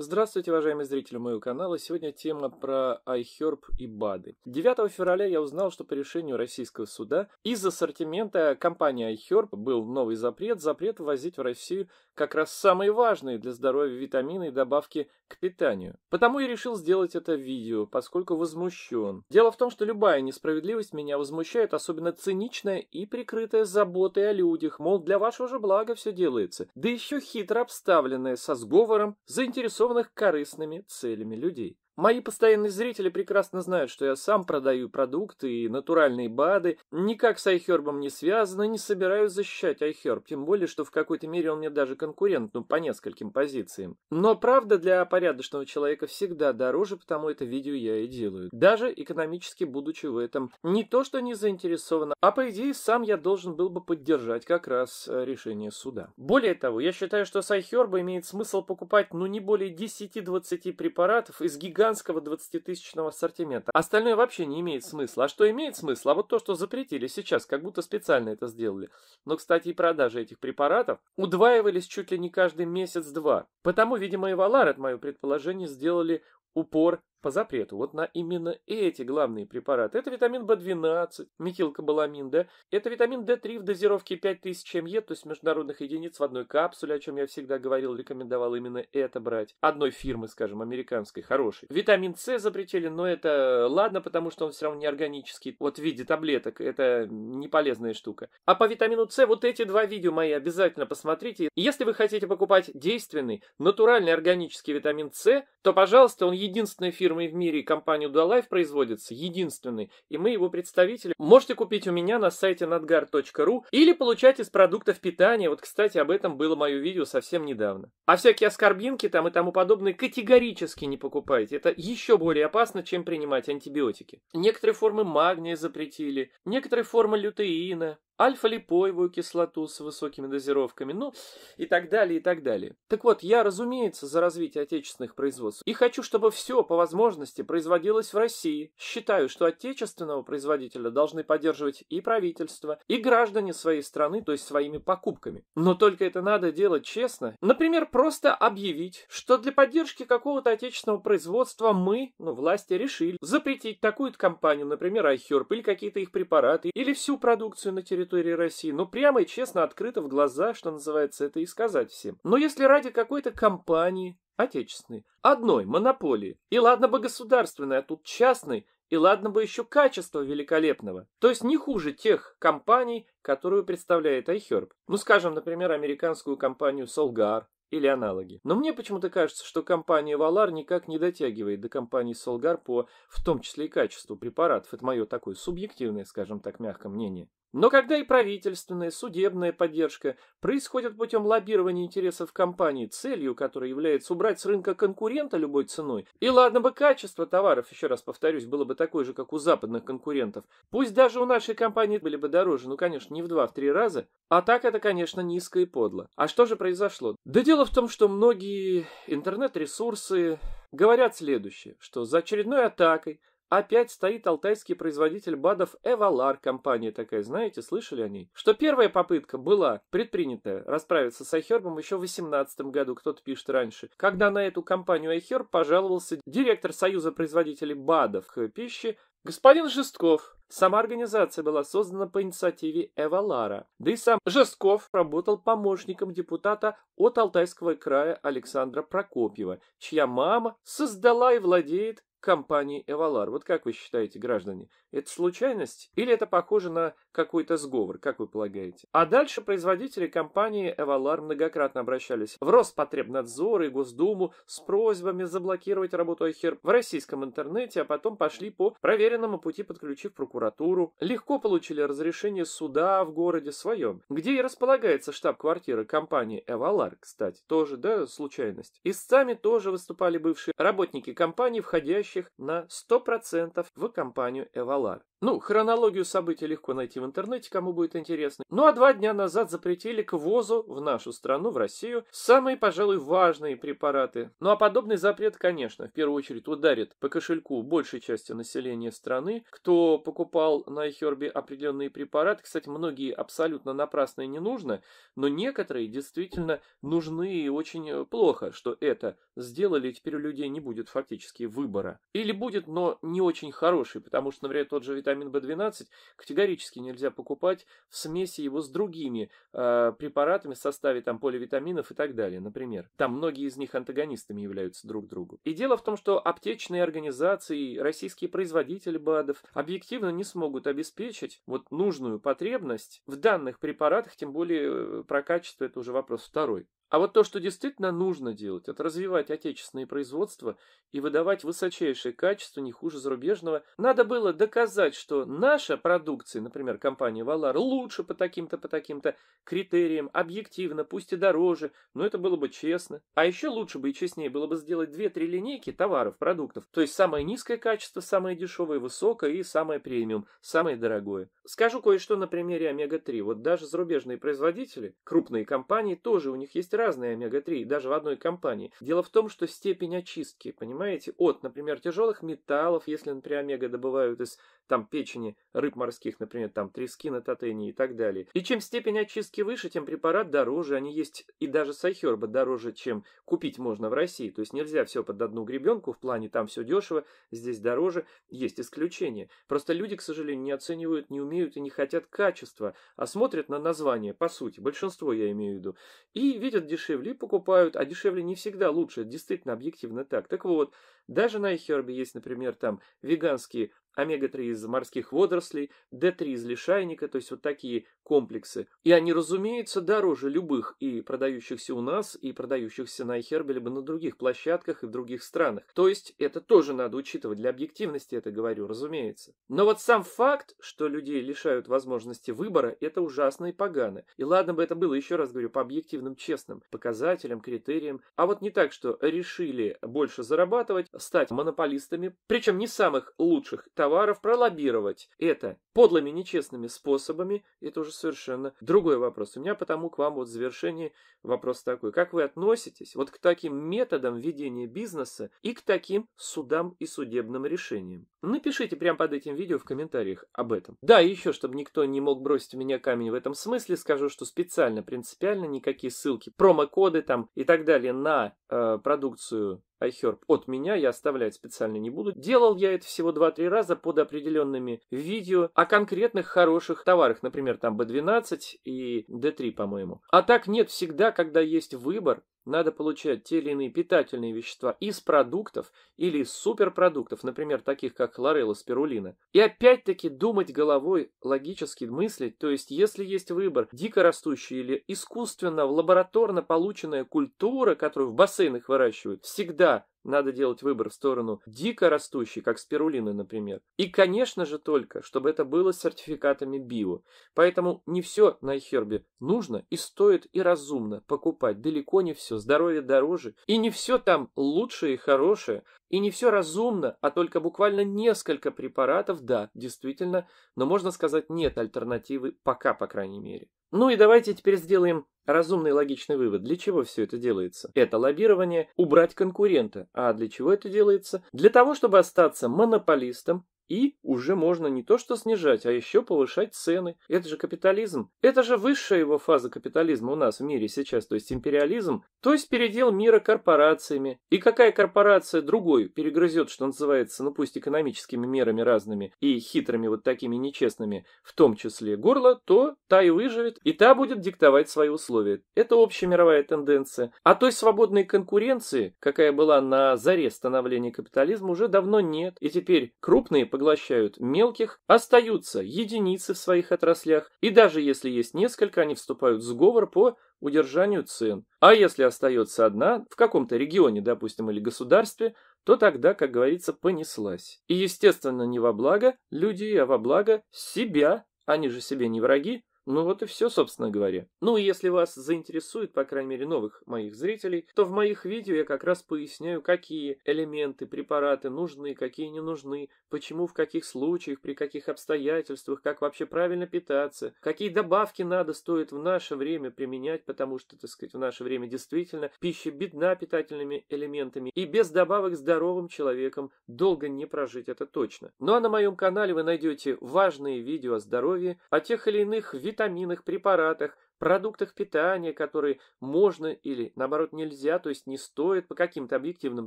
Здравствуйте, уважаемые зрители моего канала. Сегодня тема про iHerb и БАДы. 9 февраля я узнал, что по решению российского суда из ассортимента компании iHerb был новый запрет, запрет ввозить в Россию как раз самые важные для здоровья витамины и добавки к питанию. Потому я решил сделать это видео, поскольку возмущен. Дело в том, что любая несправедливость меня возмущает, особенно циничная и прикрытая заботой о людях, мол, для вашего же блага все делается. Да еще хитро обставленная со сговором заинтересованных заинтересованных корыстными целями людей. Мои постоянные зрители прекрасно знают, что я сам продаю продукты и натуральные БАДы, никак с айхербом не связано, не собираюсь защищать айхерб, тем более, что в какой-то мере он мне даже конкурент, ну, по нескольким позициям. Но правда для порядочного человека всегда дороже, потому это видео я и делаю. Даже экономически будучи в этом не то, что не заинтересован, а по идее сам я должен был бы поддержать как раз э, решение суда. Более того, я считаю, что с айхерба имеет смысл покупать, ну, не более 10-20 препаратов из гигантского гигантского 20-тысячного ассортимента. Остальное вообще не имеет смысла. А что имеет смысл? А вот то, что запретили сейчас, как будто специально это сделали. Но, кстати, и продажи этих препаратов удваивались чуть ли не каждый месяц-два. Потому, видимо, и Валар, от мое предположение, сделали упор по запрету вот на именно эти главные препараты. Это витамин В12, метилкобаламин, да? Это витамин D3 в дозировке 5000 МЕ, то есть международных единиц в одной капсуле, о чем я всегда говорил, рекомендовал именно это брать. Одной фирмы, скажем, американской, хорошей. Витамин С запретили, но это ладно, потому что он все равно не органический. Вот в виде таблеток, это не полезная штука. А по витамину С вот эти два видео мои обязательно посмотрите. Если вы хотите покупать действенный, натуральный органический витамин С, то, пожалуйста, он единственная фирма, фирмой в мире компанию Dualife производится, единственный, и мы его представители. Можете купить у меня на сайте nadgar.ru или получать из продуктов питания. Вот, кстати, об этом было мое видео совсем недавно. А всякие аскорбинки там и тому подобное категорически не покупайте. Это еще более опасно, чем принимать антибиотики. Некоторые формы магния запретили, некоторые формы лютеина, альфа-липоевую кислоту с высокими дозировками, ну и так далее, и так далее. Так вот, я, разумеется, за развитие отечественных производств. И хочу, чтобы все по возможности производилось в России. Считаю, что отечественного производителя должны поддерживать и правительство, и граждане своей страны, то есть своими покупками. Но только это надо делать честно. Например, просто объявить, что для поддержки какого-то отечественного производства мы, ну, власти решили запретить такую-то компанию, например, iHerb, или какие-то их препараты, или всю продукцию на территории территории России, но прямо и честно, открыто в глаза, что называется, это и сказать всем. Но если ради какой-то компании, отечественной, одной монополии, и ладно бы государственной, а тут частной, и ладно бы еще качество великолепного, то есть не хуже тех компаний, которую представляет iHerb. Ну, скажем, например, американскую компанию Solgar, или аналоги. Но мне почему-то кажется, что компания Valar никак не дотягивает до компании Solgar по, в том числе и качеству препаратов. Это мое такое субъективное, скажем так, мягкое мнение. Но когда и правительственная, судебная поддержка происходит путем лоббирования интересов компании, целью которой является убрать с рынка конкурента любой ценой, и ладно бы качество товаров, еще раз повторюсь, было бы такое же, как у западных конкурентов, пусть даже у нашей компании были бы дороже, ну, конечно, не в два-в три раза, а так это, конечно, низко и подло. А что же произошло? Да дело в том, что многие интернет-ресурсы говорят следующее, что за очередной атакой Опять стоит алтайский производитель БАДов Эвалар, компания такая, знаете, слышали о ней? Что первая попытка была предпринята расправиться с Айхербом еще в 2018 году, кто-то пишет раньше, когда на эту компанию Айхерб пожаловался директор Союза производителей БАДов пищи господин Жестков. Сама организация была создана по инициативе Эвалара. Да и сам Жестков работал помощником депутата от Алтайского края Александра Прокопьева, чья мама создала и владеет компании Эвалар. Вот как вы считаете, граждане, это случайность или это похоже на какой-то сговор, как вы полагаете? А дальше производители компании Эвалар многократно обращались в Роспотребнадзор и Госдуму с просьбами заблокировать работу Айхер в российском интернете, а потом пошли по проверенному пути, подключив прокуратуру. Легко получили разрешение суда в городе своем, где и располагается штаб-квартира компании Эвалар, кстати, тоже, да, случайность. Истцами тоже выступали бывшие работники компании, входящие входящих на 100% в компанию Эвалар. Ну, хронологию событий легко найти в интернете, кому будет интересно. Ну а два дня назад запретили к ввозу в нашу страну, в Россию, самые, пожалуй, важные препараты. Ну а подобный запрет, конечно, в первую очередь ударит по кошельку большей части населения страны, кто покупал на iHerb определенные препараты. Кстати, многие абсолютно напрасно и не нужно, но некоторые действительно нужны и очень плохо, что это сделали, и теперь у людей не будет фактически выбора. Или будет, но не очень хороший, потому что, например, тот же В12 категорически нельзя покупать в смеси его с другими э, препаратами в составе там поливитаминов и так далее, например. Там многие из них антагонистами являются друг другу. И дело в том, что аптечные организации, российские производители БАДов объективно не смогут обеспечить вот нужную потребность в данных препаратах, тем более э, про качество это уже вопрос второй. А вот то, что действительно нужно делать, это развивать отечественные производства и выдавать высочайшее качество, не хуже зарубежного. Надо было доказать, что наша продукция, например, компания Valar, лучше по таким-то, по таким-то критериям, объективно, пусть и дороже, но это было бы честно. А еще лучше бы и честнее было бы сделать 2-3 линейки товаров, продуктов. То есть самое низкое качество, самое дешевое, высокое и самое премиум, самое дорогое. Скажу кое-что на примере Омега-3. Вот даже зарубежные производители, крупные компании, тоже у них есть разные омега-3, даже в одной компании. Дело в том, что степень очистки, понимаете, от, например, тяжелых металлов, если, например, омега добывают из там печени рыб морских, например, там трески на татене и так далее. И чем степень очистки выше, тем препарат дороже, они есть и даже сайхерба дороже, чем купить можно в России. То есть нельзя все под одну гребенку, в плане там все дешево, здесь дороже, есть исключения. Просто люди, к сожалению, не оценивают, не умеют и не хотят качества, а смотрят на название, по сути, большинство я имею в виду, и видят дешевле покупают, а дешевле не всегда лучше, это действительно объективно так. Так вот, даже на iHerb есть, например, там веганские омега-3 из морских водорослей, D3 из лишайника, то есть вот такие комплексы. И они, разумеется, дороже любых и продающихся у нас, и продающихся на iHerb, либо на других площадках и в других странах. То есть это тоже надо учитывать, для объективности это говорю, разумеется. Но вот сам факт, что людей лишают возможности выбора, это ужасно и погано. И ладно бы это было, еще раз говорю, по объективным, честным показателям, критериям. А вот не так, что решили больше зарабатывать, стать монополистами, причем не самых лучших товаров, пролоббировать это подлыми нечестными способами, это уже совершенно другой вопрос. У меня потому к вам вот в завершении вопрос такой. Как вы относитесь вот к таким методам ведения бизнеса и к таким судам и судебным решениям? Напишите прямо под этим видео в комментариях об этом. Да, еще, чтобы никто не мог бросить в меня камень в этом смысле, скажу, что специально, принципиально никакие ссылки, промокоды там и так далее на э, продукцию iHerb от меня я оставлять специально не буду. Делал я это всего 2-3 раза под определенными видео о конкретных хороших товарах, например, там B12 и D3, по-моему. А так нет, всегда, когда есть выбор, надо получать те или иные питательные вещества из продуктов или из суперпродуктов, например, таких как хлорелла, спирулина. И опять-таки думать головой, логически мыслить, то есть если есть выбор дикорастущий или искусственно, лабораторно полученная культура, которую в бассейнах выращивают, всегда надо делать выбор в сторону дико растущей, как спирулины, например. И, конечно же, только, чтобы это было с сертификатами био. Поэтому не все на iHerb нужно и стоит и разумно покупать. Далеко не все. Здоровье дороже. И не все там лучшее и хорошее. И не все разумно, а только буквально несколько препаратов, да, действительно, но можно сказать нет альтернативы пока, по крайней мере. Ну и давайте теперь сделаем разумный логичный вывод. Для чего все это делается? Это лоббирование, убрать конкурента. А для чего это делается? Для того, чтобы остаться монополистом и уже можно не то что снижать, а еще повышать цены. Это же капитализм. Это же высшая его фаза капитализма у нас в мире сейчас, то есть империализм, то есть передел мира корпорациями. И какая корпорация другой перегрызет, что называется, ну пусть экономическими мерами разными и хитрыми вот такими нечестными, в том числе горло, то та и выживет, и та будет диктовать свои условия. Это общая мировая тенденция. А той свободной конкуренции, какая была на заре становления капитализма, уже давно нет. И теперь крупные поглощают мелких, остаются единицы в своих отраслях, и даже если есть несколько, они вступают в сговор по удержанию цен. А если остается одна в каком-то регионе, допустим, или государстве, то тогда, как говорится, понеслась. И, естественно, не во благо людей, а во благо себя. Они же себе не враги, Ну вот и все, собственно говоря. Ну и если вас заинтересует, по крайней мере, новых моих зрителей, то в моих видео я как раз поясняю, какие элементы, препараты нужны, какие не нужны, почему, в каких случаях, при каких обстоятельствах, как вообще правильно питаться, какие добавки надо, стоит в наше время применять, потому что, так сказать, в наше время действительно пища бедна питательными элементами, и без добавок здоровым человеком долго не прожить, это точно. Ну а на моем канале вы найдете важные видео о здоровье, о тех или иных витаминах, витаминах, препаратах, продуктах питания, которые можно или, наоборот, нельзя, то есть не стоит по каким-то объективным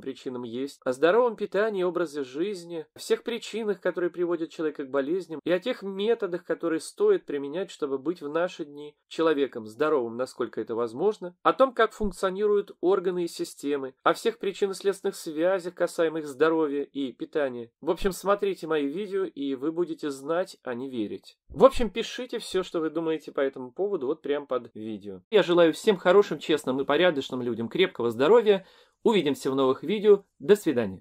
причинам есть, о здоровом питании, образе жизни, о всех причинах, которые приводят человека к болезням, и о тех методах, которые стоит применять, чтобы быть в наши дни человеком здоровым, насколько это возможно, о том, как функционируют органы и системы, о всех причинно-следственных связях, касаемых здоровья и питания. В общем, смотрите мои видео, и вы будете знать, а не верить. В общем, пишите все, что вы думаете по этому поводу, вот прямо под видео. Я желаю всем хорошим, честным и порядочным людям крепкого здоровья. Увидимся в новых видео. До свидания.